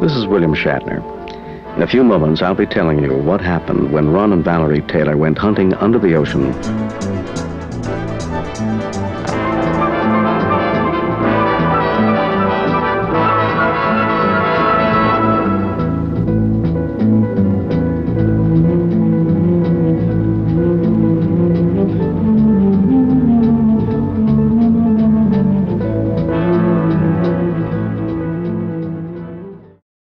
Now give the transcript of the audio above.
This is William Shatner. In a few moments, I'll be telling you what happened when Ron and Valerie Taylor went hunting under the ocean